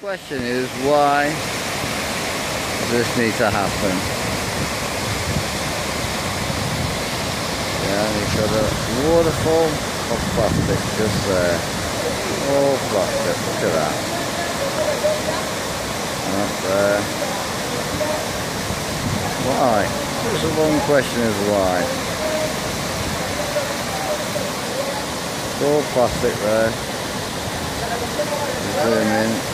question is why does this need to happen? Yeah, you got a waterfall of plastic just there. All plastic, look at that. Up there. Why? Just the one question is why. It's all plastic there. Zoom in.